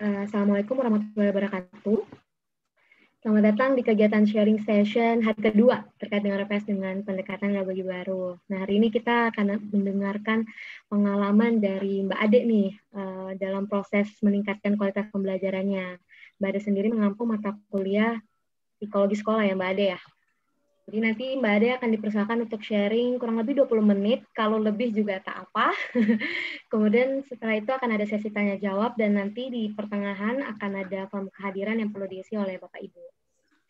Uh, Assalamualaikum warahmatullahi wabarakatuh. Selamat datang di kegiatan sharing session hari kedua terkait dengan RPS dengan pendekatan bagi baru. Nah, hari ini kita akan mendengarkan pengalaman dari Mbak Ade nih uh, dalam proses meningkatkan kualitas pembelajarannya. Mbak Ade sendiri mengampu mata kuliah psikologi sekolah ya Mbak Ade ya. Jadi nanti Mbak Ade akan dipersilakan untuk sharing kurang lebih 20 menit, kalau lebih juga tak apa. Kemudian setelah itu akan ada sesi tanya jawab dan nanti di pertengahan akan ada form kehadiran yang perlu diisi oleh Bapak Ibu.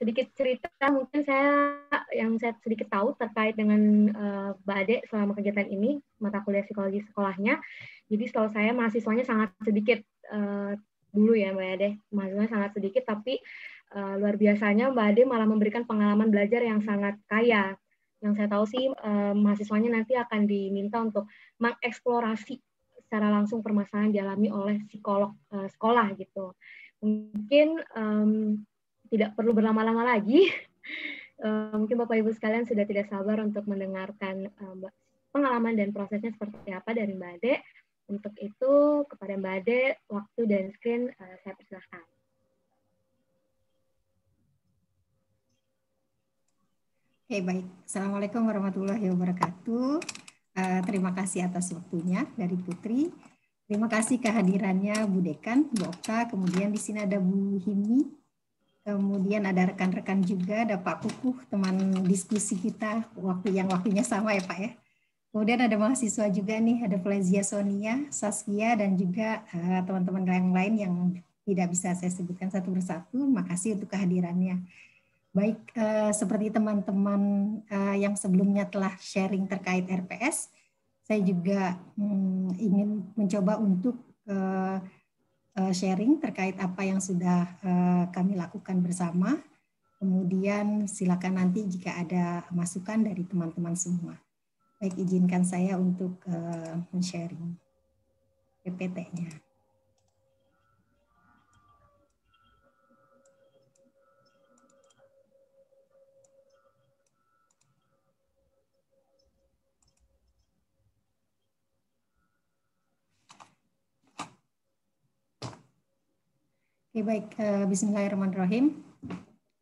Sedikit cerita mungkin saya yang saya sedikit tahu terkait dengan uh, Mbak Ade selama kegiatan ini, mata kuliah psikologi sekolahnya. Jadi setahu saya mahasiswanya sangat sedikit uh, dulu ya Mbak Ade, mahasiswanya sangat sedikit tapi uh, luar biasanya Mbak Ade malah memberikan pengalaman belajar yang sangat kaya. Yang saya tahu sih uh, mahasiswanya nanti akan diminta untuk mengeksplorasi secara langsung permasalahan dialami oleh psikolog uh, sekolah gitu. Mungkin um, tidak perlu berlama-lama lagi. uh, mungkin Bapak Ibu sekalian sudah tidak sabar untuk mendengarkan uh, pengalaman dan prosesnya seperti apa dari Mbak Ade. Untuk itu kepada Mbak Ade, waktu dan screen uh, saya persilahkan. Oke, baik. Assalamualaikum warahmatullahi wabarakatuh. Uh, terima kasih atas waktunya dari Putri. Terima kasih kehadirannya Bu Dekan, Bu Okta, kemudian di sini ada Bu Himi, kemudian ada rekan-rekan juga, ada Pak Kukuh, teman diskusi kita, waktu yang waktunya sama ya Pak ya. Kemudian ada mahasiswa juga nih, ada Flezia Sonia, Saskia, dan juga eh, teman-teman uh, yang lain yang tidak bisa saya sebutkan satu persatu. Makasih untuk kehadirannya. Baik, uh, seperti teman-teman uh, yang sebelumnya telah sharing terkait RPS, saya juga um, ingin mencoba untuk uh, uh, sharing terkait apa yang sudah uh, kami lakukan bersama. Kemudian silakan nanti jika ada masukan dari teman-teman semua. Baik, izinkan saya untuk uh, men-sharing PPT-nya. Oke baik, uh, Bismillahirrahmanirrahim.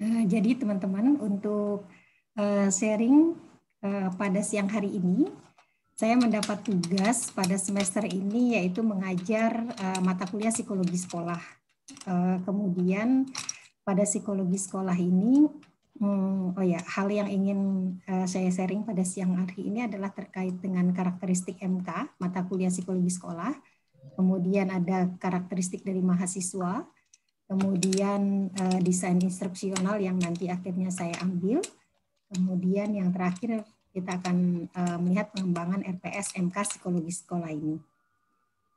Uh, jadi teman-teman untuk uh, sharing pada siang hari ini, saya mendapat tugas pada semester ini yaitu mengajar mata kuliah psikologi sekolah. Kemudian pada psikologi sekolah ini, um, oh ya, hal yang ingin saya sharing pada siang hari ini adalah terkait dengan karakteristik MK mata kuliah psikologi sekolah. Kemudian ada karakteristik dari mahasiswa, kemudian uh, desain instruksional yang nanti akhirnya saya ambil, kemudian yang terakhir kita akan uh, melihat pengembangan RPS MK psikologi sekolah ini.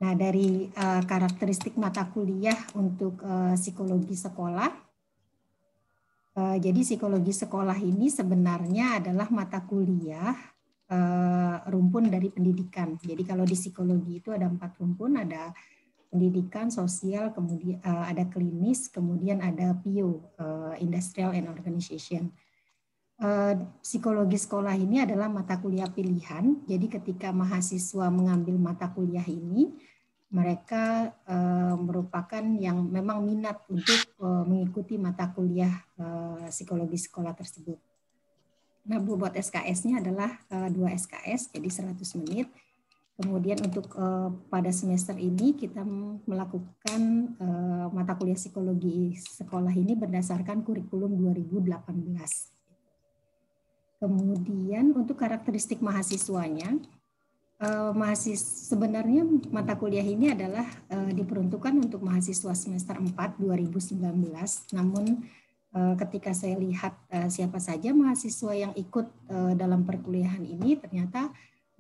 Nah dari uh, karakteristik mata kuliah untuk uh, psikologi sekolah, uh, jadi psikologi sekolah ini sebenarnya adalah mata kuliah uh, rumpun dari pendidikan. Jadi kalau di psikologi itu ada empat rumpun, ada pendidikan sosial, kemudian uh, ada klinis, kemudian ada PIO, uh, Industrial and Organization. Uh, psikologi sekolah ini adalah mata kuliah pilihan. Jadi ketika mahasiswa mengambil mata kuliah ini, mereka merupakan yang memang minat untuk mengikuti mata kuliah psikologi sekolah tersebut. Nah, bobot SKS-nya adalah 2 SKS, jadi 100 menit Kemudian untuk uh, pada semester ini kita melakukan uh, mata kuliah psikologi sekolah ini berdasarkan kurikulum 2018. Kemudian untuk karakteristik mahasiswanya, uh, mahasis sebenarnya mata kuliah ini adalah uh, diperuntukkan untuk mahasiswa semester 4 2019. Namun ketika saya lihat siapa saja mahasiswa yang ikut dalam perkuliahan ini ternyata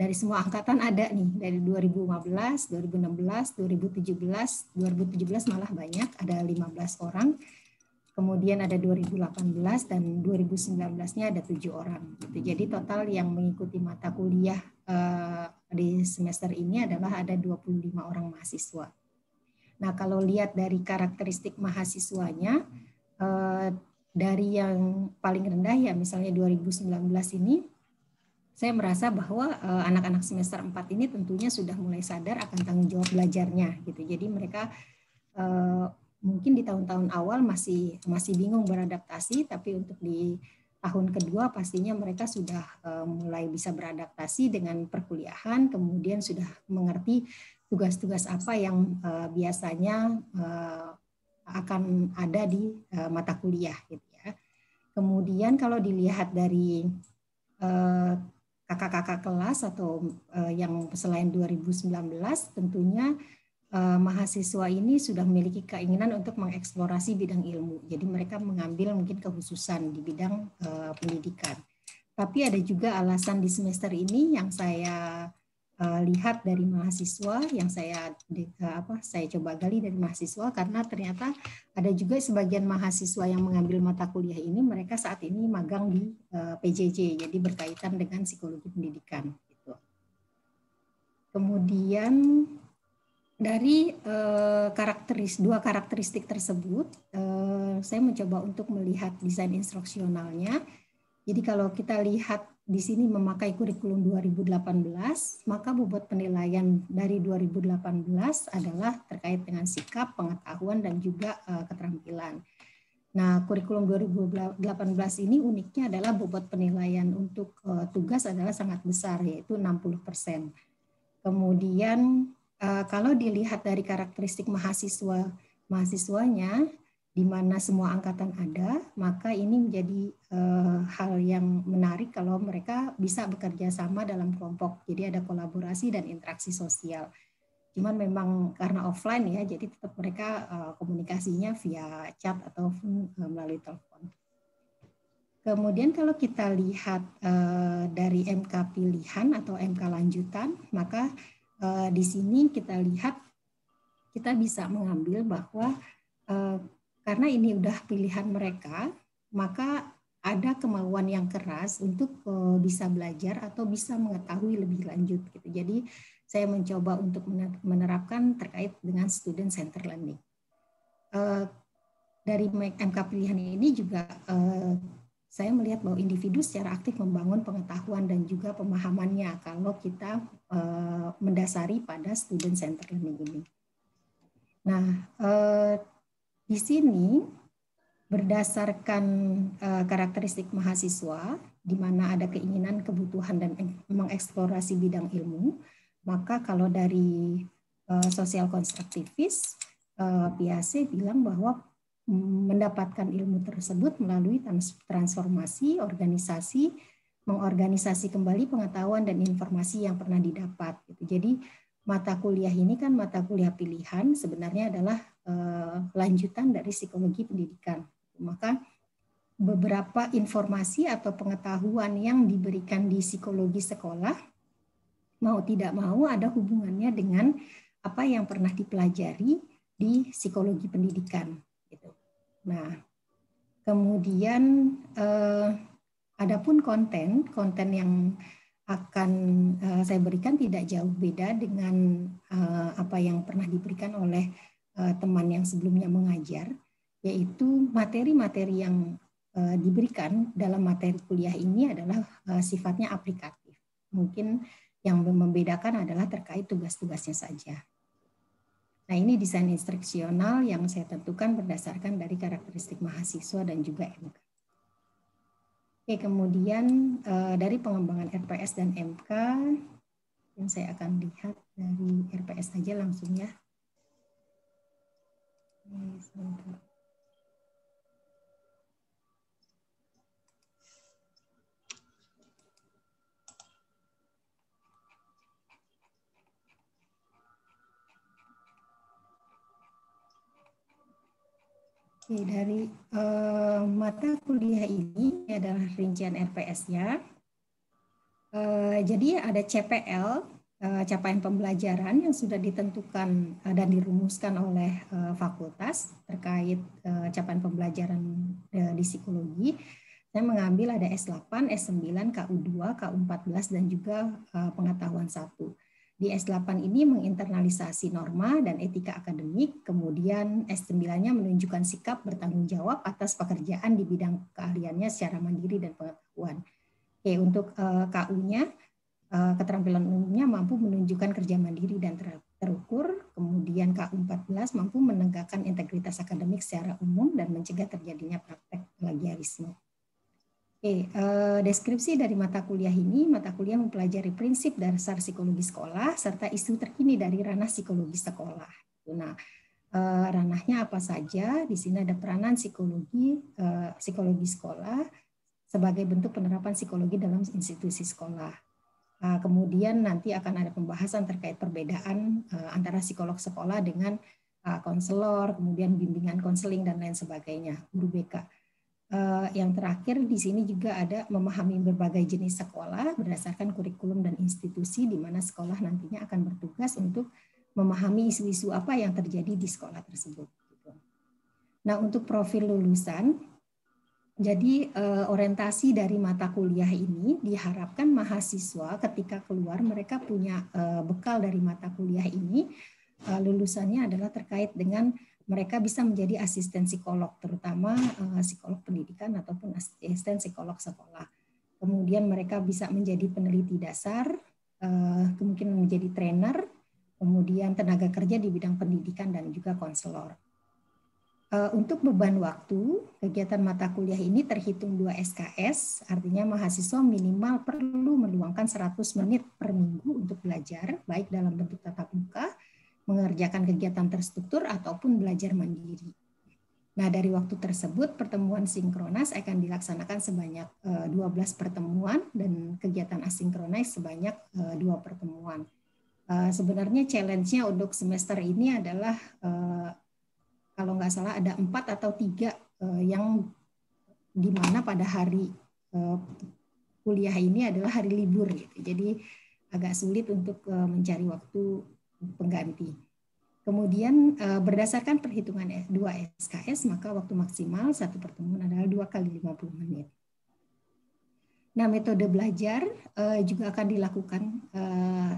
dari semua angkatan ada nih dari 2015, 2016, 2017, 2017 malah banyak ada 15 orang. Kemudian ada 2018 dan 2019-nya ada tujuh orang. Gitu. Jadi total yang mengikuti mata kuliah uh, di semester ini adalah ada 25 orang mahasiswa. Nah kalau lihat dari karakteristik mahasiswanya, uh, dari yang paling rendah ya misalnya 2019 ini saya merasa bahwa eh, anak-anak semester 4 ini tentunya sudah mulai sadar akan tanggung jawab belajarnya gitu. Jadi mereka mungkin di tahun-tahun awal masih masih bingung beradaptasi, tapi untuk di tahun kedua pastinya mereka sudah mulai bisa beradaptasi dengan perkuliahan, kemudian sudah mengerti tugas-tugas apa yang biasanya akan ada di mata kuliah gitu ya. Kemudian kalau dilihat dari kakak-kakak kelas atau yang selain 2019 tentunya uh, mahasiswa ini sudah memiliki keinginan untuk mengeksplorasi bidang ilmu. Jadi mereka mengambil mungkin kekhususan di bidang uh, pendidikan. Tapi ada juga alasan di semester ini yang saya uh, lihat dari mahasiswa yang saya uh, apa saya coba gali dari mahasiswa karena ternyata ada juga sebagian mahasiswa yang mengambil mata kuliah ini mereka saat ini magang di uh, PJJ jadi berkaitan dengan psikologi pendidikan gitu. Kemudian dari karakteris dua karakteristik tersebut, saya mencoba untuk melihat desain instruksionalnya. Jadi kalau kita lihat di sini memakai kurikulum 2018, maka bobot penilaian dari 2018 adalah terkait dengan sikap, pengetahuan, dan juga uh, keterampilan. Nah, kurikulum 2018 ini uniknya adalah bobot penilaian untuk uh, tugas adalah sangat besar, yaitu 60 persen. Kemudian uh, kalau dilihat dari karakteristik mahasiswa mahasiswanya di mana semua angkatan ada, maka ini menjadi uh, hal yang menarik kalau mereka bisa bekerja sama dalam kelompok. Jadi ada kolaborasi dan interaksi sosial. Cuman memang karena offline ya, jadi tetap mereka uh, komunikasinya via chat ataupun uh, melalui telepon. Kemudian kalau kita lihat dari MK pilihan atau MK lanjutan, maka di sini kita lihat kita bisa mengambil bahwa karena ini udah pilihan mereka, maka ada kemauan yang keras untuk uh, bisa belajar atau bisa mengetahui lebih lanjut gitu. Jadi saya mencoba untuk menerapkan terkait dengan student center learning. Uh, dari MK pilihan ini juga uh, saya melihat bahwa individu secara aktif membangun pengetahuan dan juga pemahamannya kalau kita mendasari pada student center learning ini. Nah, di sini berdasarkan uh, karakteristik mahasiswa, di mana ada keinginan, kebutuhan, dan mengeksplorasi bidang ilmu, maka kalau dari uh, sosial konstruktivis, uh, bilang bahwa mendapatkan ilmu tersebut melalui transformasi organisasi, mengorganisasi kembali pengetahuan dan informasi yang pernah didapat. Gitu. Jadi mata kuliah ini kan mata kuliah pilihan sebenarnya adalah lanjutan dari psikologi pendidikan. Maka beberapa informasi atau pengetahuan yang diberikan di psikologi sekolah mau tidak mau ada hubungannya dengan apa yang pernah dipelajari di psikologi pendidikan. Nah, kemudian eh, adapun konten, konten yang akan uh, saya berikan tidak jauh beda dengan uh, apa yang pernah diberikan oleh teman yang sebelumnya mengajar, yaitu materi-materi yang uh, diberikan dalam materi kuliah ini adalah uh, sifatnya aplikatif. Mungkin yang membedakan adalah terkait tugas-tugasnya saja. Nah, ini desain instruksional yang saya tentukan berdasarkan dari karakteristik mahasiswa dan juga MK. Oke, kemudian dari pengembangan RPS dan MK, yang saya akan lihat dari RPS saja langsung ya. Oke, dari uh, mata kuliah ini, adalah rincian RPS-nya. Uh, jadi ada CPL, capaian pembelajaran yang sudah ditentukan uh, dan dirumuskan oleh uh, fakultas terkait capaian pembelajaran di psikologi. Saya mengambil ada S8, S9, KU2, KU14, dan juga pengetahuan satu di S8 ini menginternalisasi norma dan etika akademik, kemudian S9-nya menunjukkan sikap bertanggung jawab atas pekerjaan di bidang keahliannya secara mandiri dan pengetahuan. Oke, untuk eh, KU-nya, eh, keterampilan umumnya mampu menunjukkan kerja mandiri dan terukur, kemudian KU14 mampu menegakkan integritas akademik secara umum dan mencegah terjadinya praktek plagiarisme. Oke, eh, deskripsi dari mata kuliah ini, mata kuliah mempelajari prinsip dasar psikologi sekolah serta isu terkini dari ranah psikologi sekolah. Nah, eh, ranahnya apa saja? Di sini ada peranan psikologi eh, psikologi sekolah sebagai bentuk penerapan psikologi dalam institusi sekolah. Nah, kemudian nanti akan ada pembahasan terkait perbedaan eh, antara psikolog sekolah dengan eh, konselor, kemudian bimbingan konseling dan lain sebagainya, guru BK. Eh, yang terakhir di sini juga ada memahami berbagai jenis sekolah berdasarkan kurikulum dan institusi di mana sekolah nantinya akan bertugas untuk memahami isu-isu apa yang terjadi di sekolah tersebut. Gitu. Nah, untuk profil lulusan, jadi eh, orientasi dari mata kuliah ini diharapkan mahasiswa ketika keluar mereka punya eh, bekal dari mata kuliah ini eh, lulusannya adalah terkait dengan mereka bisa menjadi asisten psikolog terutama psikolog pendidikan ataupun asisten psikolog sekolah. Kemudian mereka bisa menjadi peneliti dasar, kemungkinan menjadi trainer, kemudian tenaga kerja di bidang pendidikan dan juga konselor. Eh, untuk beban waktu, kegiatan mata kuliah ini terhitung 2 SKS, artinya mahasiswa minimal perlu meluangkan 100 menit per minggu untuk belajar, baik dalam bentuk tatap muka, mengerjakan kegiatan terstruktur, ataupun belajar mandiri. Nah, dari waktu tersebut, pertemuan sinkronis akan dilaksanakan sebanyak 12 eh, pertemuan dan kegiatan asinkronis sebanyak eh, dua pertemuan. Sebenarnya challenge-nya untuk semester ini adalah kalau nggak salah ada empat atau tiga uh, yang di mana pada hari uh, kuliah ini adalah hari libur gitu. Jadi agak sulit untuk uh, mencari waktu pengganti. Kemudian berdasarkan perhitungan 2 SKS maka waktu maksimal satu pertemuan adalah dua kali 50 menit. Nah, metode belajar juga akan dilakukan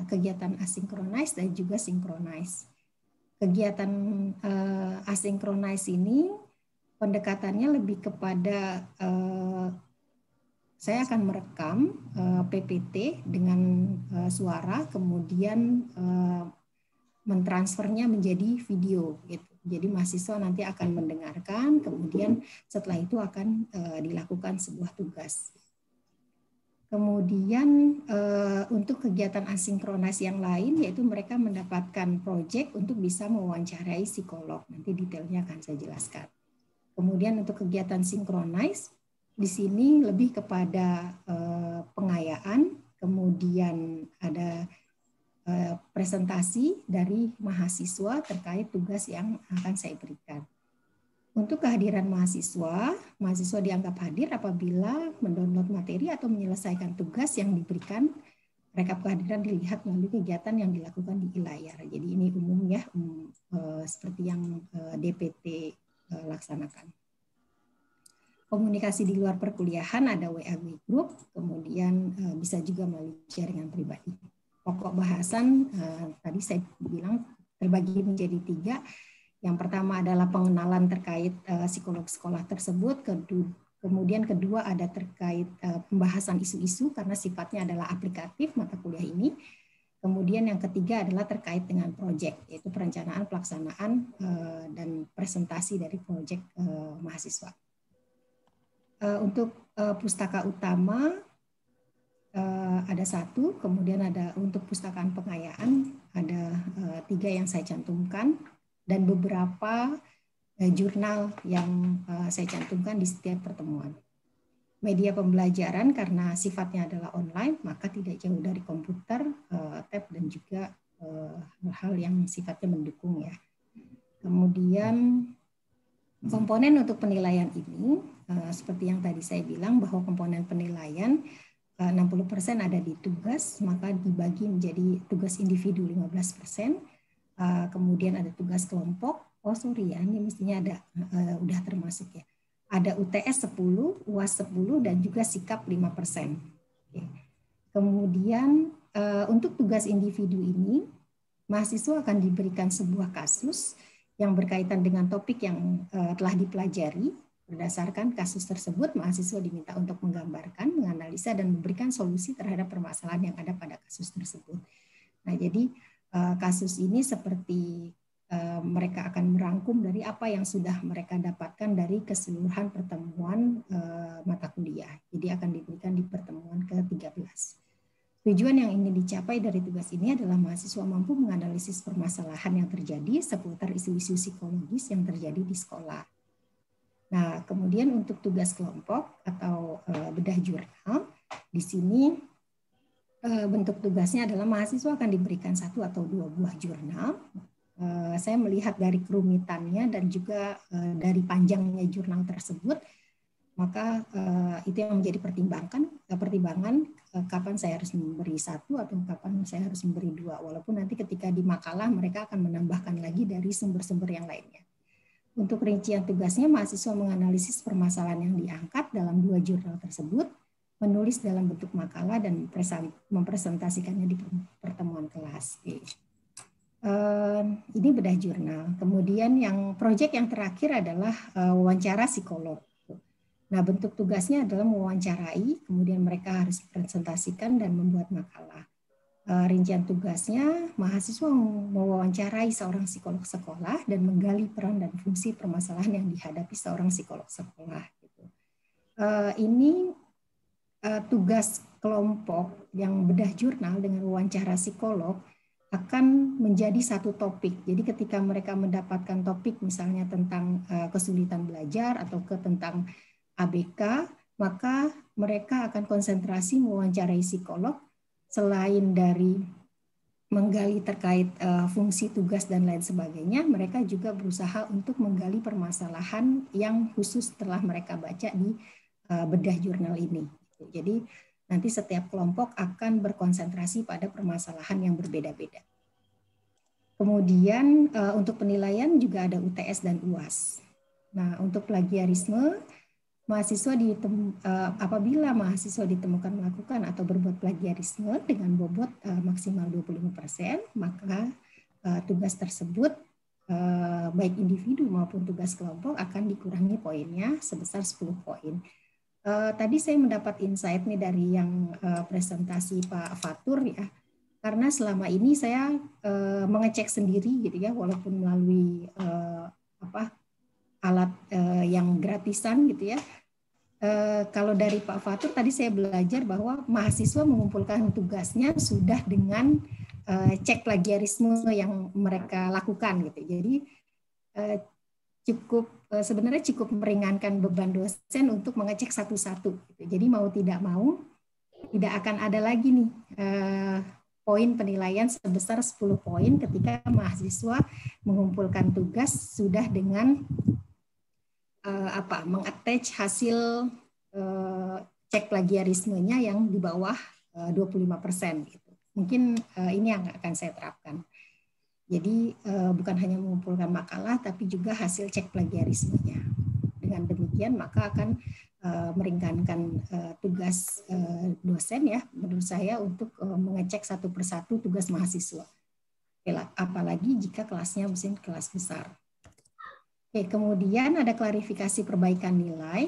kegiatan asinkronis dan juga sinkronis kegiatan uh, asinkronis ini pendekatannya lebih kepada uh, saya akan merekam uh, PPT dengan uh, suara, kemudian uh, mentransfernya menjadi video. Gitu. Jadi mahasiswa nanti akan mendengarkan, kemudian setelah itu akan uh, dilakukan sebuah tugas. Kemudian uh, untuk kegiatan asinkronis yang lain yaitu mereka mendapatkan proyek untuk bisa mewawancarai psikolog. Nanti detailnya akan saya jelaskan. Kemudian untuk kegiatan sinkronis di sini lebih kepada uh, pengayaan, kemudian ada uh, presentasi dari mahasiswa terkait tugas yang akan saya berikan. Untuk kehadiran mahasiswa, mahasiswa dianggap hadir apabila mendownload materi atau menyelesaikan tugas yang diberikan. Rekap kehadiran dilihat melalui kegiatan yang dilakukan di layar. Jadi ini umum ya, um, uh, seperti yang uh, DPT eh, laksanakan. Komunikasi di luar perkuliahan ada WA group, kemudian bisa juga melalui jaringan pribadi. Pokok bahasan tadi saya bilang terbagi menjadi tiga yang pertama adalah pengenalan terkait uh, psikolog sekolah tersebut, kedua, kemudian kedua ada terkait uh, pembahasan isu-isu karena sifatnya adalah aplikatif mata kuliah ini. Kemudian yang ketiga adalah terkait dengan proyek, yaitu perencanaan, pelaksanaan, uh, dan presentasi dari proyek uh, mahasiswa. Uh, untuk uh, pustaka utama uh, ada satu, kemudian ada untuk pustakaan pengayaan ada uh, tiga yang saya cantumkan dan beberapa uh, jurnal yang uh, saya cantumkan di setiap pertemuan. Media pembelajaran karena sifatnya adalah online, maka tidak jauh dari komputer, uh, tab, dan juga hal-hal yang sifatnya mendukung ya. Kemudian komponen untuk penilaian ini, seperti yang tadi saya bilang bahwa komponen penilaian 60% ada di tugas, maka dibagi menjadi tugas individu 15%, uh, kemudian ada tugas kelompok. Oh sorry ya, ini mestinya ada uh, udah termasuk ya. Ada UTS 10, UAS 10 dan juga sikap 5%. Okay. Kemudian uh, untuk tugas individu ini mahasiswa akan diberikan sebuah kasus yang berkaitan dengan topik yang telah dipelajari. Berdasarkan kasus tersebut, mahasiswa diminta untuk menggambarkan, menganalisa, dan memberikan solusi terhadap permasalahan yang ada pada kasus tersebut. Nah, jadi kasus ini seperti mereka akan merangkum dari apa yang sudah mereka dapatkan dari keseluruhan pertemuan mata kuliah. Jadi akan diberikan di pertemuan ke-13. Tujuan yang ingin dicapai dari tugas ini adalah mahasiswa mampu menganalisis permasalahan yang terjadi seputar isu-isu psikologis yang terjadi di sekolah. Nah, kemudian untuk tugas kelompok atau bedah jurnal, di sini Eh, bentuk tugasnya adalah mahasiswa akan diberikan satu atau dua buah jurnal. Eh, saya melihat dari kerumitannya dan juga eh, dari panjangnya jurnal tersebut, maka itu yang menjadi pertimbangan pertimbangan kapan saya harus memberi satu atau kapan saya harus memberi dua. Walaupun nanti ketika di makalah mereka akan menambahkan lagi dari sumber-sumber yang lainnya. Untuk rincian tugasnya, mahasiswa menganalisis permasalahan yang diangkat dalam dua jurnal tersebut, menulis dalam bentuk makalah dan mempresentasikannya di pertemuan kelas. Ini bedah jurnal. Kemudian yang proyek yang terakhir adalah eh, wawancara psikolog. Nah, bentuk tugasnya adalah mewawancarai, kemudian mereka harus presentasikan dan membuat makalah. Eh, rincian tugasnya, mahasiswa mewawancarai seorang psikolog sekolah dan menggali peran dan fungsi permasalahan yang dihadapi seorang psikolog sekolah. Gitu. Eh, ini uh, tugas kelompok yang bedah jurnal dengan wawancara psikolog akan menjadi satu topik. Jadi ketika mereka mendapatkan topik misalnya tentang uh, kesulitan belajar atau ke tentang ABK, maka mereka akan konsentrasi mewawancarai psikolog selain dari menggali terkait uh, fungsi tugas dan lain sebagainya, mereka juga berusaha untuk menggali permasalahan yang khusus setelah mereka baca di uh, bedah jurnal ini. Gitu. Jadi nanti setiap kelompok akan berkonsentrasi pada permasalahan yang berbeda-beda. Kemudian uh, untuk penilaian juga ada UTS dan UAS. Nah, untuk plagiarisme mahasiswa ditem, uh, apabila mahasiswa ditemukan melakukan atau berbuat plagiarisme dengan bobot uh, maksimal 25%, maka tugas tersebut baik individu maupun tugas kelompok akan dikurangi poinnya sebesar 10 poin. Uh, tadi saya mendapat insight nih dari yang uh, presentasi Pak Fatur ya, karena selama ini saya uh, mengecek sendiri gitu ya, walaupun melalui uh, apa alat uh, yang gratisan gitu ya. Uh, kalau dari Pak Fatur tadi saya belajar bahwa mahasiswa mengumpulkan tugasnya sudah dengan uh, cek plagiarisme yang mereka lakukan gitu. Jadi cukup eh, sebenarnya cukup meringankan beban dosen untuk mengecek satu-satu. Gitu. Jadi mau tidak mau tidak akan ada lagi nih eh, poin penilaian sebesar 10 poin ketika mahasiswa mengumpulkan tugas sudah dengan eh, apa mengattach hasil cek plagiarismenya yang di bawah 25 persen gitu. Mungkin ini yang akan saya terapkan. Jadi uh, bukan hanya mengumpulkan makalah, tapi juga hasil cek plagiarismenya. Dengan demikian maka akan uh, meringankan uh, tugas dosen ya, menurut saya untuk mengecek satu persatu tugas mahasiswa. Apalagi jika kelasnya mesin kelas besar. Oke, kemudian ada klarifikasi perbaikan nilai.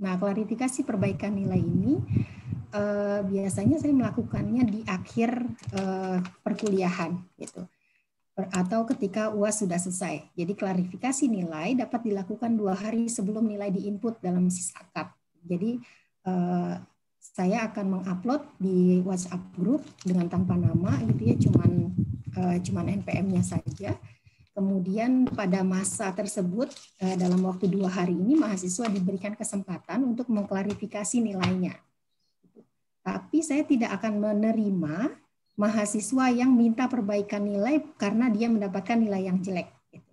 Nah, klarifikasi perbaikan nilai ini uh, biasanya saya melakukannya di akhir uh, perkuliahan gitu atau ketika UAS sudah selesai. Jadi klarifikasi nilai dapat dilakukan dua hari sebelum nilai diinput dalam siskap. Jadi eh, saya akan mengupload di WhatsApp group dengan tanpa nama gitu ya, cuman eh, cuman NPM-nya saja. Kemudian pada masa tersebut eh, dalam waktu dua hari ini mahasiswa diberikan kesempatan untuk mengklarifikasi nilainya. Tapi saya tidak akan menerima mahasiswa yang minta perbaikan nilai karena dia mendapatkan nilai yang jelek. Gitu.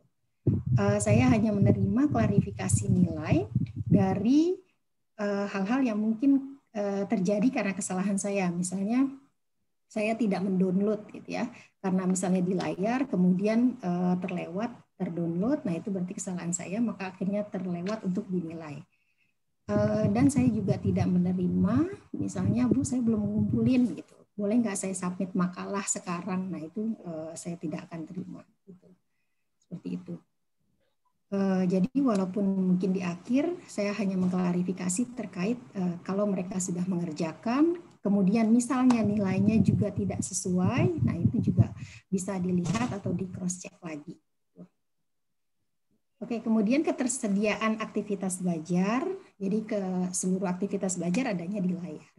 Uh, saya hanya menerima klarifikasi nilai dari eh, hal-hal yang mungkin uh, terjadi karena kesalahan saya. Misalnya saya tidak mendownload gitu ya, karena misalnya di layar kemudian terlewat terdownload, nah itu berarti kesalahan saya, maka akhirnya terlewat untuk dinilai. Dan saya juga tidak menerima, misalnya Bu saya belum mengumpulin gitu boleh nggak saya submit makalah sekarang? Nah itu uh, saya tidak akan terima. Gitu. Seperti itu. Uh, jadi walaupun mungkin di akhir saya hanya mengklarifikasi terkait uh, kalau mereka sudah mengerjakan kemudian misalnya nilainya juga tidak sesuai, nah itu juga bisa dilihat atau di cross check lagi. Oke, kemudian ketersediaan aktivitas belajar. Jadi ke seluruh aktivitas belajar adanya di layar.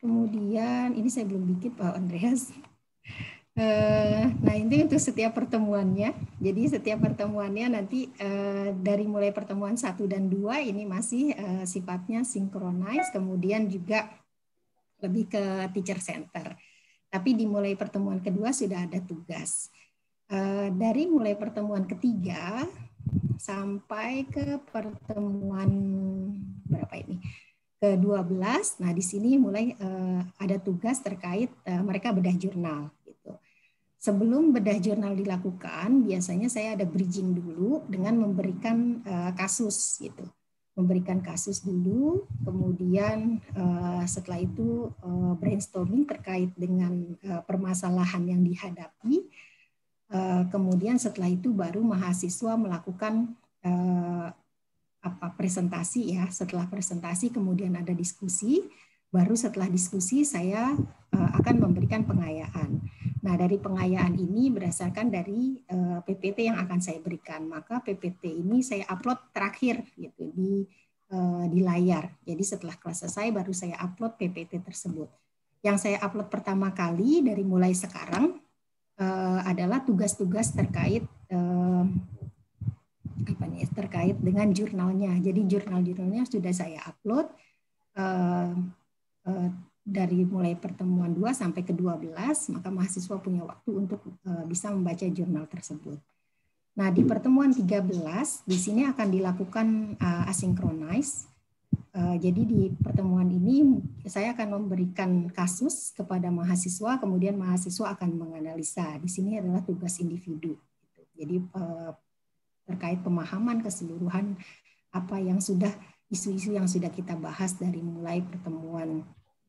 Kemudian ini saya belum bikin Pak Andreas. Eh, nah ini untuk setiap pertemuannya. Jadi setiap pertemuannya nanti eh, dari mulai pertemuan satu dan dua ini masih eh, sifatnya sinkronis. Kemudian juga lebih ke teacher center. Tapi di mulai pertemuan kedua sudah ada tugas. Dari mulai pertemuan ketiga sampai ke pertemuan berapa ini? Ke-12. Nah, di sini mulai uh, ada tugas terkait uh, mereka bedah jurnal gitu. Sebelum bedah jurnal dilakukan, biasanya saya ada bridging dulu dengan memberikan uh, kasus gitu. Memberikan kasus dulu, kemudian uh, setelah itu uh, brainstorming terkait dengan uh, permasalahan yang dihadapi Eh, kemudian setelah itu baru mahasiswa melakukan eh, apa presentasi ya. Setelah presentasi kemudian ada diskusi, baru setelah diskusi saya eh, akan memberikan pengayaan. Nah, dari pengayaan ini berdasarkan dari PPT yang akan saya berikan. Maka PPT ini saya upload terakhir gitu di di layar. Jadi setelah kelas selesai baru saya upload PPT tersebut. Yang saya upload pertama kali dari mulai sekarang adalah tugas-tugas terkait uh, apa nih terkait dengan jurnalnya. Jadi jurnal-jurnalnya sudah saya upload uh, uh, dari mulai pertemuan 2 sampai ke 12, maka mahasiswa punya waktu untuk uh, bisa membaca jurnal tersebut. Nah, di pertemuan 13 di sini akan dilakukan uh, asinkronis Eh, jadi di pertemuan ini saya akan memberikan kasus kepada mahasiswa, kemudian mahasiswa akan menganalisa. Di sini adalah tugas individu. Jadi eh, terkait pemahaman keseluruhan apa yang sudah isu-isu yang sudah kita bahas dari mulai pertemuan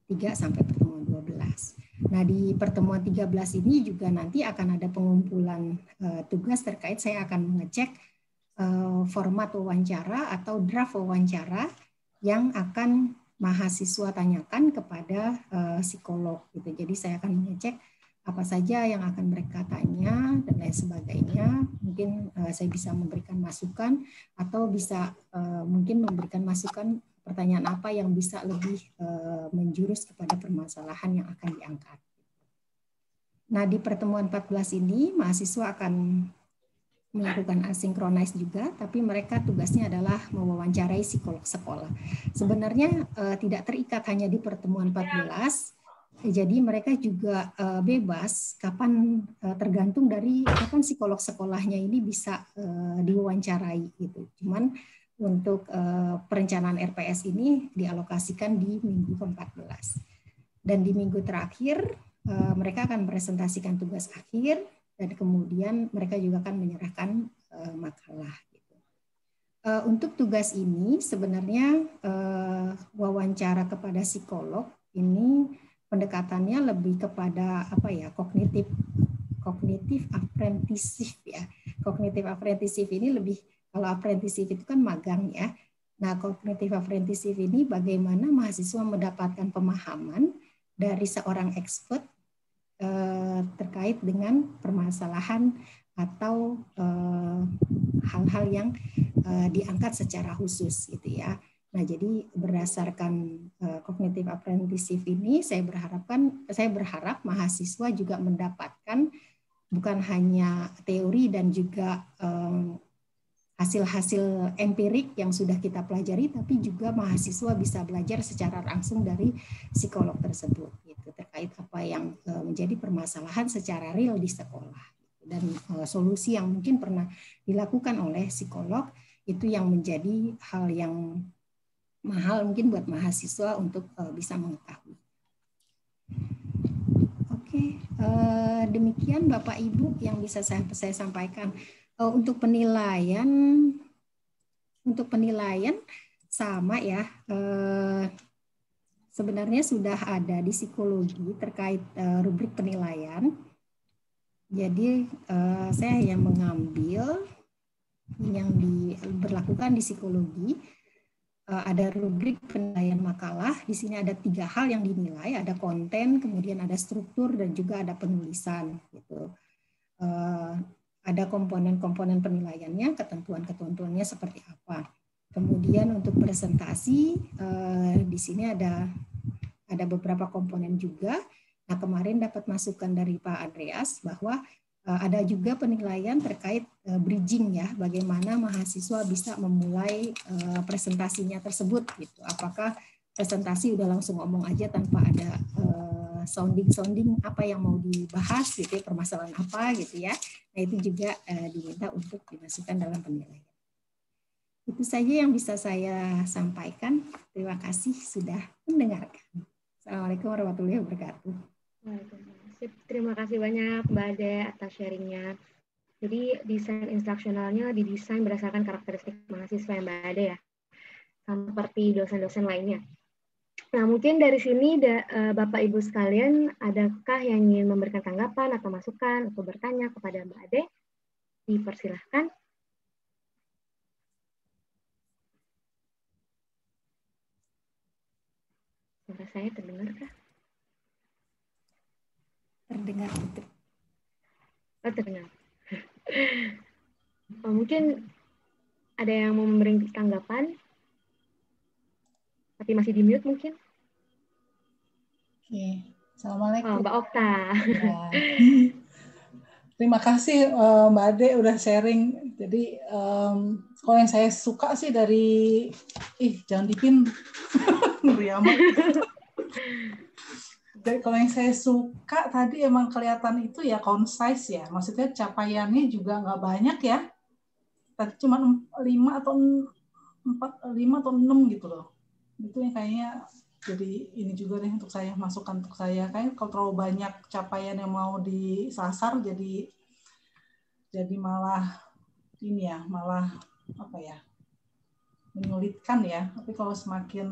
3 sampai pertemuan 12. Nah, di pertemuan 13 ini juga nanti akan ada pengumpulan eh, tugas terkait saya akan mengecek format wawancara atau draft wawancara yang akan mahasiswa tanyakan kepada uh, psikolog gitu. Jadi saya akan mengecek apa saja yang akan mereka tanya dan lain sebagainya. Mungkin uh, saya bisa memberikan masukan atau bisa uh, mungkin memberikan masukan pertanyaan apa yang bisa lebih uh, menjurus kepada permasalahan yang akan diangkat. Nah, di pertemuan 14 ini mahasiswa akan melakukan asinkronis juga, tapi mereka tugasnya adalah mewawancarai psikolog sekolah. Sebenarnya tidak terikat hanya di pertemuan 14, jadi mereka juga uh, bebas kapan uh, tergantung dari kapan psikolog sekolahnya ini bisa uh, diwawancarai gitu. Cuman untuk perencanaan RPS ini dialokasikan di minggu ke-14. Dan di minggu terakhir mereka akan presentasikan tugas akhir dan kemudian mereka juga akan menyerahkan makalah. Gitu. Untuk tugas ini sebenarnya wawancara kepada psikolog ini pendekatannya lebih kepada apa ya kognitif kognitif apprenticeship ya kognitif apprenticeship ini lebih kalau apprenticeship itu kan magang ya nah kognitif apprenticeship ini bagaimana mahasiswa mendapatkan pemahaman dari seorang expert Eh, terkait dengan permasalahan atau eh, hal-hal yang eh, diangkat secara khusus gitu ya. Nah, jadi berdasarkan kognitif apprenticeship ini saya berharapkan saya berharap mahasiswa juga mendapatkan bukan hanya teori dan juga hasil-hasil empirik yang sudah kita pelajari tapi juga mahasiswa bisa belajar secara langsung dari psikolog tersebut terkait apa yang eh, menjadi permasalahan secara real di sekolah. Dan eh, solusi yang mungkin pernah dilakukan oleh psikolog itu yang menjadi hal yang mahal mungkin buat mahasiswa untuk eh, bisa mengetahui. Oke, demikian Bapak Ibu yang bisa saya, saya sampaikan untuk penilaian untuk penilaian sama ya sebenarnya sudah ada di psikologi terkait rubrik penilaian. Jadi saya yang mengambil yang diberlakukan di psikologi. Uh, ada rubrik penilaian makalah. Di sini ada tiga hal yang dinilai, ada konten, kemudian ada struktur, dan juga ada penulisan. Gitu. Uh, ada komponen-komponen penilaiannya, ketentuan-ketentuannya seperti apa. Kemudian untuk presentasi, uh, di sini ada ada beberapa komponen juga. Nah kemarin dapat masukan dari Pak Andreas bahwa Eh, ada juga penilaian terkait eh, bridging ya, bagaimana mahasiswa bisa memulai eh, presentasinya tersebut gitu. Apakah presentasi udah langsung ngomong aja tanpa ada sounding sounding apa yang mau dibahas gitu ya, permasalahan apa gitu ya. Nah itu juga diminta untuk dimasukkan dalam penilaian. Itu saja yang bisa saya sampaikan. Terima kasih sudah mendengarkan. Assalamualaikum warahmatullahi wabarakatuh. Waalaikumsalam. Terima kasih banyak Mbak Ade atas sharingnya. Jadi desain instruksionalnya didesain berdasarkan karakteristik mahasiswa yang Mbak Ade ya, sama seperti dosen-dosen lainnya. Nah mungkin dari sini eh, Bapak Ibu sekalian, adakah yang ingin memberikan tanggapan atau masukan atau bertanya kepada Mbak Ade? Dipersilahkan. Suara saya terdengar kah? Terdengar Putri. Oh, terdengar. oh, mungkin ada yang mau memberi tanggapan? Tapi masih di mute mungkin? Oke, Assalamualaikum. Oh, Mbak Okta. Ya. Terima kasih uh, Mbak Ade udah sharing. Jadi um, kalau yang saya suka sih dari ih jangan dipin Nuri dari kalau yang saya suka tadi emang kelihatan itu ya concise ya. Maksudnya capaiannya juga nggak banyak ya. Tadi cuma lima atau empat lima atau enam gitu loh. Itu yang kayaknya jadi ini juga nih untuk saya masukkan untuk saya kayak kalau terlalu banyak capaian yang mau disasar jadi jadi malah ini ya malah apa ya menyulitkan ya. Tapi kalau semakin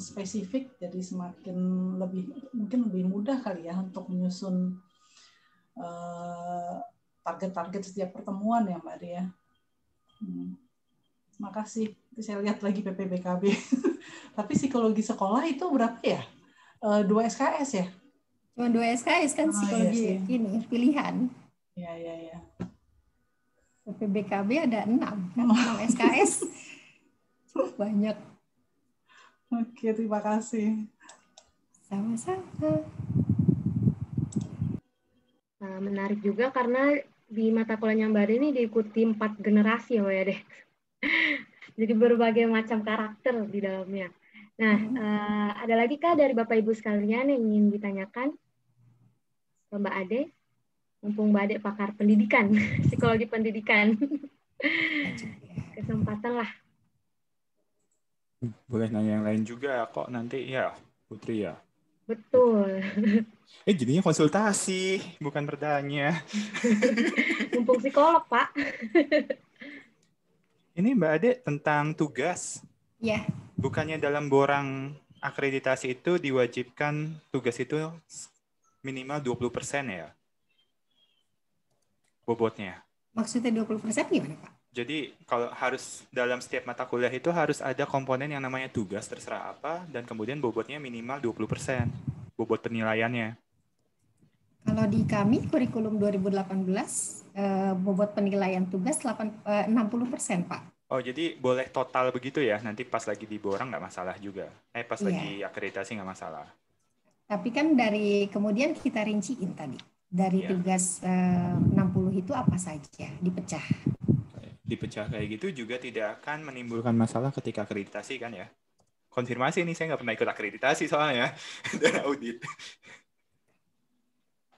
spesifik, jadi semakin lebih mungkin lebih mudah kali ya untuk menyusun target target-target setiap pertemuan ya Mbak Ria. Hmm. Terima kasih. Saya lihat lagi PPBKB. Tapi psikologi sekolah itu berapa ya? Dua SKS ya? Cuma dua SKS kan ah, psikologi iya ini pilihan. Iya iya iya. PPBKB ada enam, kan enam SKS. banyak. Oke, terima kasih. Sama-sama. Nah, menarik juga karena di mata kuliahnya Mbak ini diikuti empat generasi ya, ya deh. Jadi berbagai macam karakter di dalamnya. Nah, hmm. uh, ada lagi kah dari Bapak Ibu sekalian yang ingin ditanyakan ke Mbak Ade? Mumpung Mbak Ade pakar pendidikan, psikologi pendidikan. Kesempatan lah. Boleh nanya yang lain juga kok nanti ya, Putri ya. Betul. Eh jadinya konsultasi, bukan bertanya. Mumpung psikolog, Pak. Ini Mbak Ade tentang tugas. Ya. Bukannya dalam borang akreditasi itu diwajibkan tugas itu minimal 20% ya? Bobotnya. Maksudnya 20% gimana, Pak? Jadi kalau harus dalam setiap mata kuliah itu harus ada komponen yang namanya tugas terserah apa dan kemudian bobotnya minimal 20% bobot penilaiannya. Kalau di kami kurikulum 2018 eh, bobot penilaian tugas 8, 60 eh, Pak. Oh jadi boleh total begitu ya nanti pas lagi di borang nggak masalah juga. Eh pas yeah. lagi akreditasi nggak masalah. Tapi kan dari kemudian kita rinciin tadi dari yeah. tugas eh, 60 itu apa saja dipecah dipecah kayak gitu juga tidak akan menimbulkan masalah ketika akreditasi kan ya. Konfirmasi ini saya nggak pernah ikut akreditasi soalnya dan audit.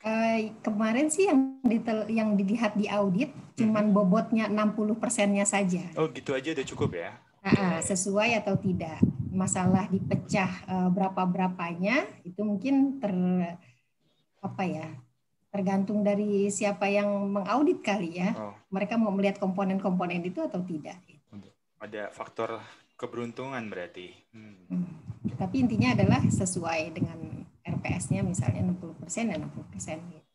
Uh, kemarin sih yang ditel, yang dilihat di audit hmm. cuman bobotnya 60 persennya saja. Oh gitu aja udah cukup ya? Uh, sesuai atau tidak. Masalah dipecah uh, berapa berapanya itu mungkin ter apa ya tergantung dari siapa yang mengaudit kali ya. Oh. Mereka mau melihat komponen-komponen itu atau tidak. Ada faktor keberuntungan berarti. Hmm. Hmm. Tapi intinya adalah sesuai dengan RPS-nya misalnya 60% dan 60%. Gitu.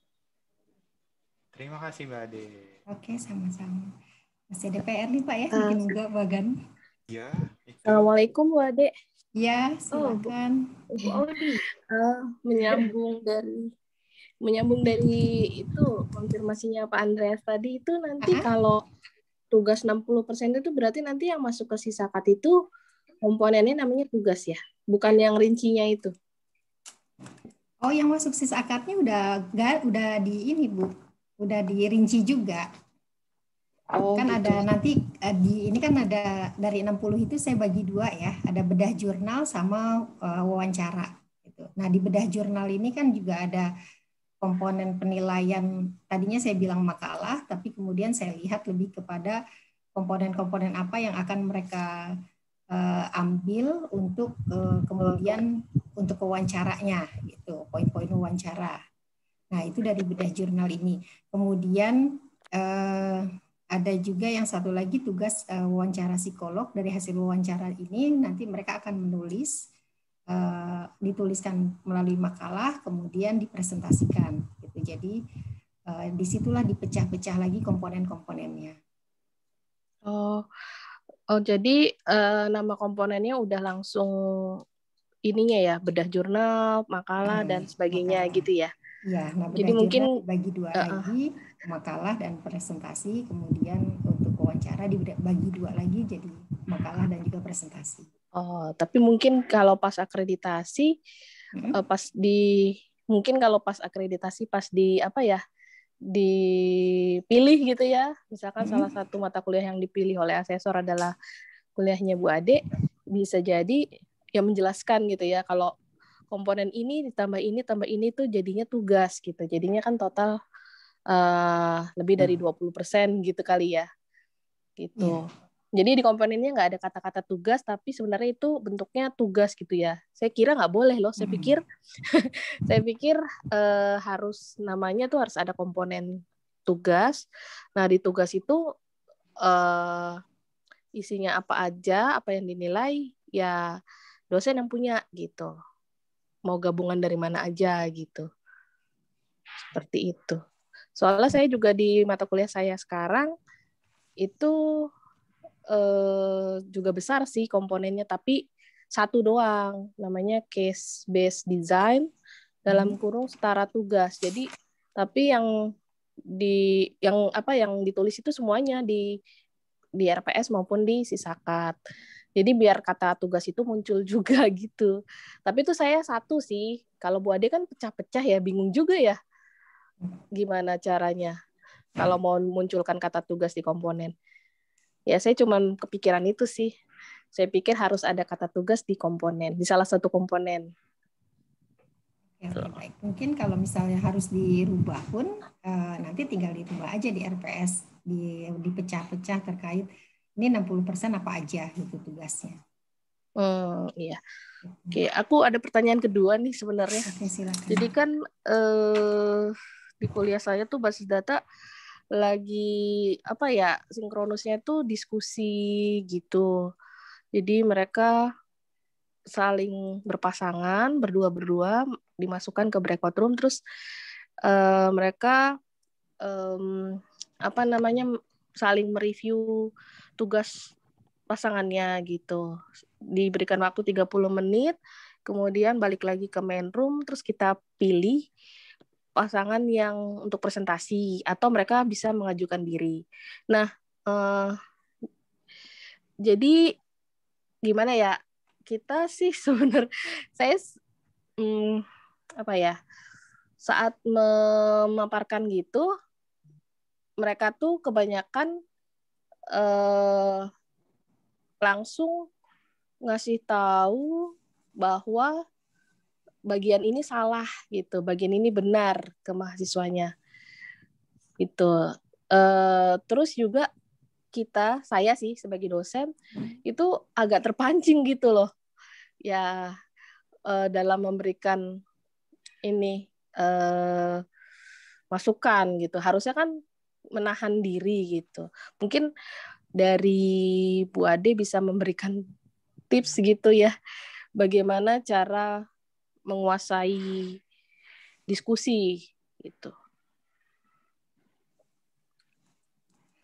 Terima kasih Mbak Ade. Oke, sama-sama. Masih ada PR nih Pak ya, mungkin uh, enggak bagan. Ya. Assalamualaikum Bu Ade. Ya, silakan. Oh, Odi. Uh, menyambung dari menyambung dari itu konfirmasinya Pak Andreas tadi itu nanti uh -huh. kalau tugas 60% itu berarti nanti yang masuk ke sisakat itu komponennya namanya tugas ya, bukan yang rincinya itu. Oh, yang masuk akadnya udah gak, udah di ini Bu, udah dirinci juga. Oh, kan gitu. ada nanti eh, di ini kan ada dari 60 itu saya bagi dua ya, ada bedah jurnal sama uh, wawancara gitu. Nah, di bedah jurnal ini kan juga ada komponen penilaian tadinya saya bilang makalah, tapi kemudian saya lihat lebih kepada komponen-komponen apa yang akan mereka uh, ambil untuk uh, kemudian untuk wawancaranya gitu, poin-poin wawancara. Nah, itu dari bedah jurnal ini. Kemudian eh, ada juga yang satu lagi tugas wawancara psikolog dari hasil wawancara ini nanti mereka akan menulis eh, dituliskan melalui makalah kemudian dipresentasikan gitu. Jadi eh, di situlah dipecah-pecah lagi komponen-komponennya. Oh, oh jadi eh, nama komponennya udah langsung ininya ya bedah jurnal, makalah hmm, dan sebagainya makalah. gitu ya. Ya, nah jadi mungkin bagi dua uh, lagi makalah dan presentasi, kemudian untuk wawancara dibagi dua lagi jadi makalah dan juga presentasi. Oh, tapi mungkin kalau pas akreditasi, hmm. uh, pas di mungkin kalau pas akreditasi pas di apa ya dipilih gitu ya, misalkan hmm. salah satu mata kuliah yang dipilih oleh asesor adalah kuliahnya Bu Ade, bisa jadi yang menjelaskan gitu ya kalau komponen ini ditambah ini tambah ini tuh jadinya tugas gitu. Jadinya kan total uh, lebih dari 20% hmm. gitu kali ya. Gitu. Yeah. Jadi di komponennya nggak ada kata-kata tugas, tapi sebenarnya itu bentuknya tugas gitu ya. Saya kira nggak boleh loh. Saya hmm. pikir, saya pikir uh, harus namanya tuh harus ada komponen tugas. Nah di tugas itu uh, isinya apa aja, apa yang dinilai, ya dosen yang punya gitu. Mau gabungan dari mana aja gitu. Seperti itu. Soalnya saya juga di mata kuliah saya sekarang itu eh, juga besar sih komponennya, tapi satu doang, namanya case based design dalam hmm. kurung setara tugas. Jadi tapi yang di yang apa yang ditulis itu semuanya di di RPS maupun di sisakat. Jadi biar kata tugas itu muncul juga gitu. Tapi itu saya satu sih. Kalau Bu Ade kan pecah-pecah ya, bingung juga ya. Gimana caranya kalau mau munculkan kata tugas di komponen. Ya saya cuma kepikiran itu sih. Saya pikir harus ada kata tugas di komponen, di salah satu komponen. Ya, baik. Mungkin kalau misalnya harus dirubah pun uh, nanti tinggal dirubah aja di RPS, di dipecah-pecah terkait ini 60% apa aja gitu tugasnya. Hmm, iya. Oke, aku ada pertanyaan kedua nih sebenarnya. Oke, silakan. Jadi kan eh, di kuliah saya tuh basis data lagi apa ya sinkronusnya tuh diskusi gitu. Jadi mereka saling berpasangan berdua-berdua dimasukkan ke breakout room terus uh, mereka um, apa namanya saling mereview tugas pasangannya gitu. Diberikan waktu 30 menit, kemudian balik lagi ke main room, terus kita pilih pasangan yang untuk presentasi atau mereka bisa mengajukan diri. Nah, eh, jadi gimana ya? Kita sih sebenarnya saya hmm, apa ya? Saat memaparkan gitu, mereka tuh kebanyakan eh, langsung ngasih tahu bahwa bagian ini salah gitu, bagian ini benar ke mahasiswanya. Itu. Eh, terus juga kita, saya sih sebagai dosen itu agak terpancing gitu loh, ya eh, dalam memberikan ini eh, masukan gitu. Harusnya kan menahan diri gitu. Mungkin dari Bu Ade bisa memberikan tips gitu ya, bagaimana cara menguasai diskusi gitu.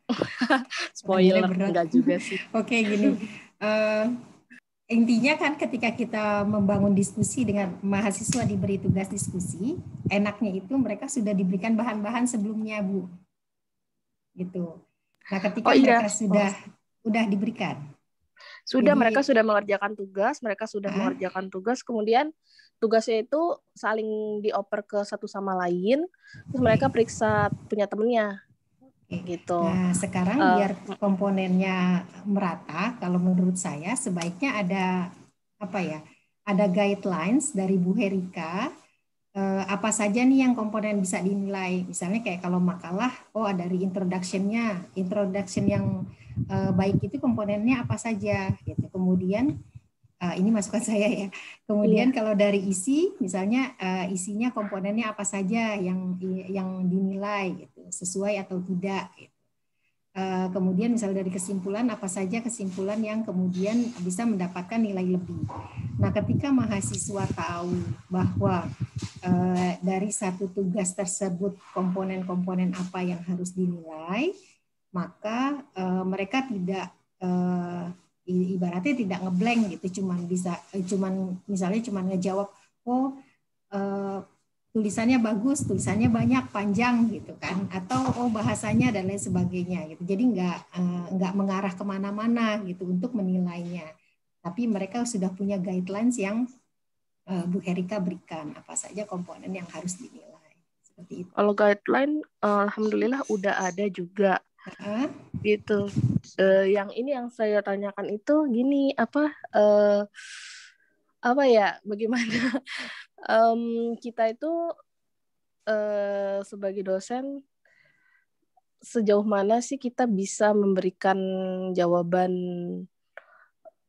Spoiler enggak juga sih. Oke gini, uh, intinya kan ketika kita membangun diskusi dengan mahasiswa diberi tugas diskusi, enaknya itu mereka sudah diberikan bahan-bahan sebelumnya, Bu. Gitu. Nah, ketika oh, iya. mereka sudah oh. udah diberikan. Sudah Jadi, mereka sudah mengerjakan tugas, mereka sudah ah. mengerjakan tugas, kemudian tugasnya itu saling dioper ke satu sama lain, terus mereka periksa punya temennya gitu. Nah, sekarang uh, biar komponennya merata, kalau menurut saya sebaiknya ada apa ya? Ada guidelines dari Bu Herika uh, apa saja nih yang komponen bisa dinilai. Misalnya kayak kalau makalah, oh dari introduction-nya, introduction yang uh, baik itu komponennya apa saja gitu. Kemudian Uh, ini masukan saya ya. Kemudian iya. kalau dari isi, misalnya uh, isinya komponennya apa saja yang yang dinilai gitu, sesuai atau tidak. Gitu. Uh, kemudian misalnya dari kesimpulan apa saja kesimpulan yang kemudian bisa mendapatkan nilai lebih. Nah, ketika mahasiswa tahu bahwa uh, dari satu tugas tersebut komponen-komponen apa yang harus dinilai, maka uh, mereka tidak uh, ibaratnya tidak ngeblank gitu cuman bisa eh, cuman misalnya cuman ngejawab oh uh, tulisannya bagus tulisannya banyak panjang gitu kan. Atau oh bahasanya dan lain sebagainya gitu. Jadi nggak uh, nggak mengarah ke mana-mana gitu untuk menilainya. Tapi mereka sudah punya guidelines yang uh, Bu Erika berikan apa saja komponen yang harus dinilai. Kalau guideline alhamdulillah udah ada juga uh gitu. Uh, yang ini yang saya tanyakan itu gini apa uh, apa ya bagaimana? Um, kita itu uh, sebagai dosen sejauh mana sih kita bisa memberikan jawaban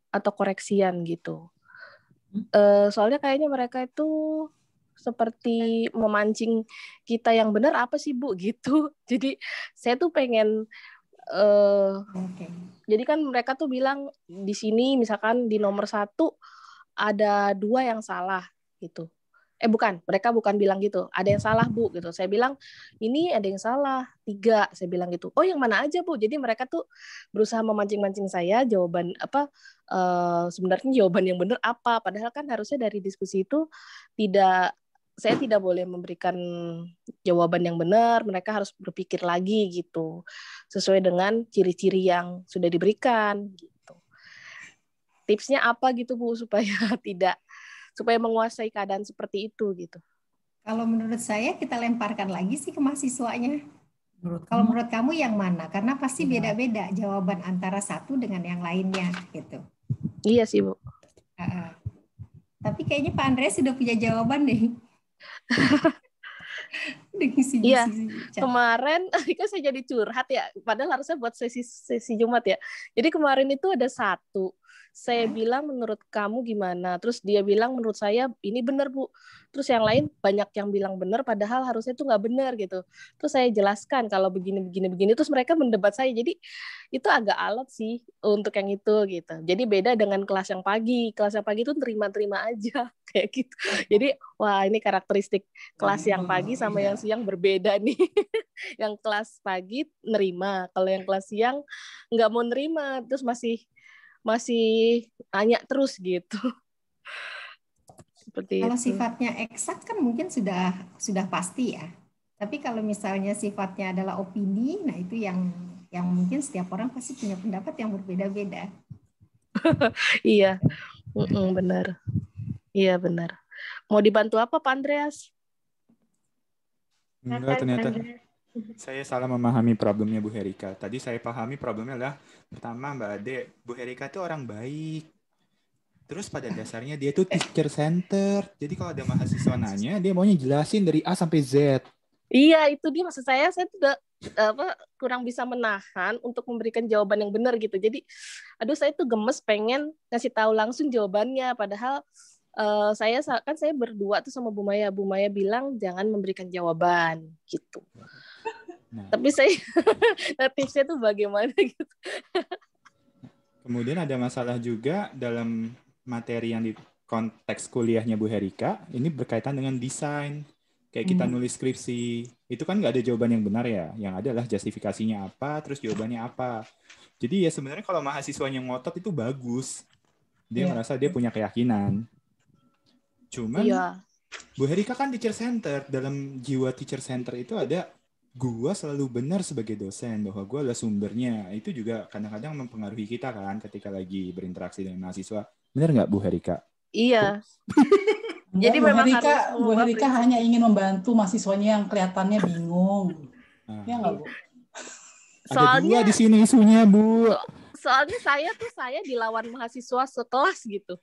atau koreksian gitu? Uh, soalnya kayaknya mereka itu seperti memancing kita yang benar apa sih bu? Gitu. Jadi saya tuh pengen uh, okay. jadi kan mereka tuh bilang di sini misalkan di nomor satu ada dua yang salah gitu. Eh bukan. Mereka bukan bilang gitu. Ada yang salah bu gitu. Saya bilang ini ada yang salah tiga. Saya bilang gitu. Oh yang mana aja bu? Jadi mereka tuh berusaha memancing-mancing saya jawaban apa uh, sebenarnya jawaban yang benar apa. Padahal kan harusnya dari diskusi itu tidak saya tidak boleh memberikan jawaban yang benar, mereka harus berpikir lagi gitu, sesuai dengan ciri-ciri yang sudah diberikan gitu. Tipsnya apa gitu Bu supaya tidak supaya menguasai keadaan seperti itu gitu. Kalau menurut saya kita lemparkan lagi sih ke mahasiswanya. Menurut Kalau menurut kamu yang mana? Karena pasti iya. beda-beda jawaban antara satu dengan yang lainnya gitu. Iya sih Bu. Uh, tapi kayaknya Pak Andreas sudah punya jawaban deh. Iya, kemarin kan saya jadi curhat ya, padahal harusnya buat sesi sesi Jumat ya. Jadi kemarin itu ada satu saya bilang menurut kamu gimana? Terus dia bilang menurut saya ini benar bu. Terus yang lain banyak yang bilang benar padahal harusnya itu nggak benar gitu. Terus saya jelaskan kalau begini begini begini terus mereka mendebat saya. Jadi itu agak alat sih untuk yang itu gitu. Jadi beda dengan kelas yang pagi. Kelas yang pagi itu terima-terima aja kayak gitu. Jadi wah ini karakteristik kelas yang pagi sama yang siang berbeda nih. Yang kelas pagi nerima kalau yang kelas siang nggak mau nerima terus masih masih tanya terus gitu. Seperti kalau itu. sifatnya eksak kan mungkin sudah sudah pasti ya. Tapi kalau misalnya sifatnya adalah opini, nah itu yang yang mungkin setiap orang pasti punya pendapat yang berbeda-beda. iya, mm -mm, benar. Iya benar. Mau dibantu apa Pak Andreas? Enggak ternyata saya salah memahami problemnya Bu Herika. Tadi saya pahami problemnya adalah pertama Mbak Ade, Bu Herika itu orang baik. Terus pada dasarnya dia tuh teacher center. Jadi kalau ada mahasiswa nanya, dia maunya jelasin dari A sampai Z. Iya, itu dia maksud saya. Saya tidak apa kurang bisa menahan untuk memberikan jawaban yang benar gitu. Jadi, aduh saya tuh gemes pengen ngasih tahu langsung jawabannya. Padahal uh, saya kan saya berdua tuh sama Bu Maya. Bu Maya bilang jangan memberikan jawaban gitu. Nah. Tapi saya tipsnya tuh bagaimana gitu. Kemudian ada masalah juga dalam materi yang di konteks kuliahnya Bu Herika, ini berkaitan dengan desain. Kayak kita hmm. nulis skripsi, itu kan nggak ada jawaban yang benar ya. Yang ada adalah justifikasinya apa, terus jawabannya apa. Jadi ya sebenarnya kalau mahasiswanya ngotot itu bagus. Dia Iya. merasa dia punya keyakinan. Cuman Iya. Bu Herika kan teacher center. Dalam jiwa teacher center itu ada gua selalu benar sebagai dosen bahwa gua adalah sumbernya. Itu juga kadang-kadang mempengaruhi kita kan ketika lagi berinteraksi dengan mahasiswa. Benar nggak Bu Herika? Iya. Jadi Jadi Bu memang Herika, harus Bu Herika hanya ingin membantu mahasiswanya yang kelihatannya bingung. Nah, Ya nggak Bu? ada Soalnya dua di sini isunya Bu. soalnya saya tuh saya dilawan mahasiswa sekelas gitu.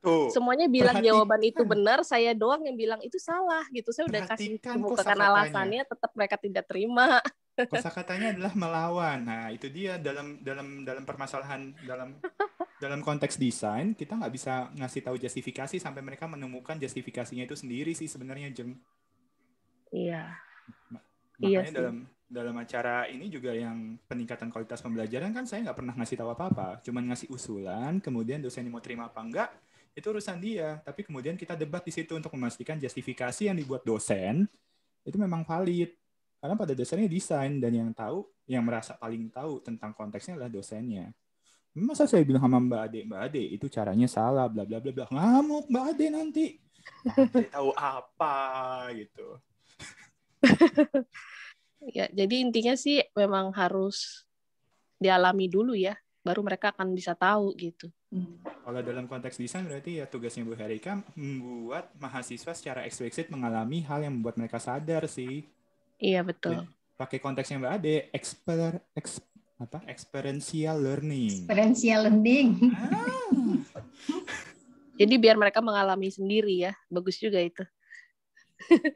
Tuh. Semuanya bilang perhatikan. jawaban itu benar, saya doang yang bilang itu salah gitu. Saya udah kasih kosakatanya. alasannya, tetap mereka tidak terima. Kosakatanya adalah melawan. Nah, itu dia dalam dalam dalam permasalahan dalam dalam konteks desain kita nggak bisa ngasih tahu justifikasi sampai mereka menemukan justifikasinya itu sendiri sih sebenarnya Jeng. Iya. Makanya Iya sih. dalam dalam acara ini juga yang peningkatan kualitas pembelajaran kan saya nggak pernah ngasih tahu apa-apa, cuman ngasih usulan, kemudian dosen mau terima apa enggak itu urusan dia. Tapi kemudian kita debat di situ untuk memastikan justifikasi yang dibuat dosen itu memang valid. Karena pada dasarnya desain dan yang tahu, yang merasa paling tahu tentang konteksnya adalah dosennya. Masa saya bilang sama Mbak Ade, Mbak Ade itu caranya salah, bla bla bla bla. Ngamuk Mbak Ade nanti. Ade tahu apa gitu. Ya, jadi intinya sih memang harus dialami dulu ya, baru mereka akan bisa tahu gitu. Hmm. Kalau dalam konteks desain berarti ya tugasnya Bu Herika membuat mahasiswa secara eksplisit mengalami hal yang membuat mereka sadar sih. Iya betul. Pakai konteksnya Mbak Ade, exper, ex, apa? experiential learning. Experiential learning. Ah, Jadi biar mereka mengalami sendiri ya, bagus juga itu.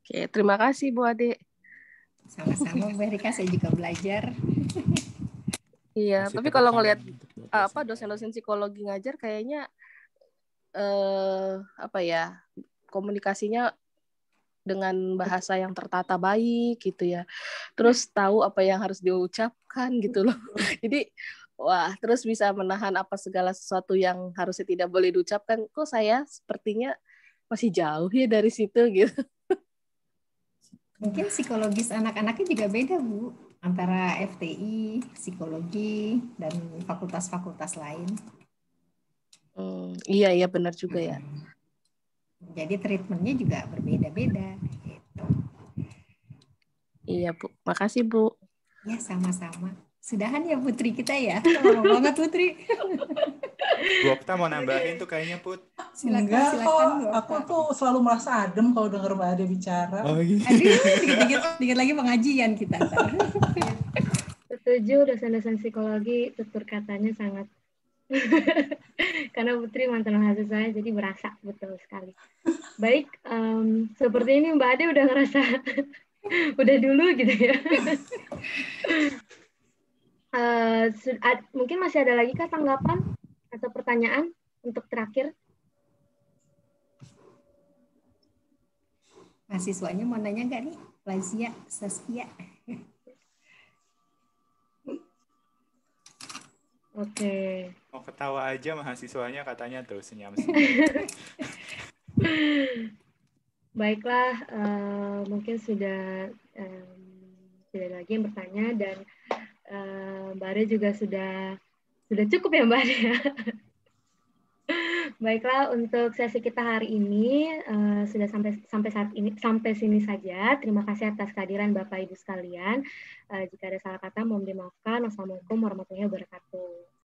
Oke, terima kasih Bu Ade. Sama-sama Bu Erika, saya juga belajar. Iya, kasih tapi kalau ngelihat untuk buat apa dosen-dosen psikologi ngajar kayaknya eh apa ya komunikasinya dengan bahasa yang tertata baik gitu ya. Terus tahu apa yang harus diucapkan gitu loh. Jadi wah terus bisa menahan apa segala sesuatu yang harusnya tidak boleh diucapkan. Kok saya sepertinya masih jauh ya dari situ gitu? Mungkin psikologis anak-anaknya juga beda, Bu. Antara FTI, psikologi, dan fakultas-fakultas lain. Hmm, iya iya benar juga ya Jadi treatmentnya juga berbeda-beda. Gitu. iya bu makasih bu Ya, sama-sama. Sudahan ya Putri kita ya. Lama banget Putri. Bu Okta mau nambahin tuh kayaknya Put. Silakan, Enggak silakan. kok, aku tuh selalu merasa adem kalau denger Mbak Ade bicara. Oh iya. Aduh, dikit-dikit dikit lagi pengajian kita. Setuju dosen-dosen psikologi tutur katanya sangat karena Putri mantan mahasiswa saya jadi berasa betul sekali. Baik, em, seperti ini Mbak Ade udah ngerasa udah dulu gitu ya. Eh, ad- mungkin masih ada lagi kah tanggapan atau pertanyaan untuk terakhir? Mahasiswanya mau nanya nggak nih? Lazia, Saskia. Oke. Mau ketawa aja mahasiswanya katanya tuh senyum Baiklah, eh, mungkin sudah em, tidak ada lagi yang bertanya dan eh, Mbak Ade juga sudah sudah cukup ya Mbak ya? Baiklah, untuk sesi kita hari ini eh, sudah sampai sampai saat ini sampai sini saja. Terima kasih atas kehadiran Bapak Ibu sekalian. Eh, jika ada salah kata mohon dimaafkan. Wassalamualaikum warahmatullahi wabarakatuh.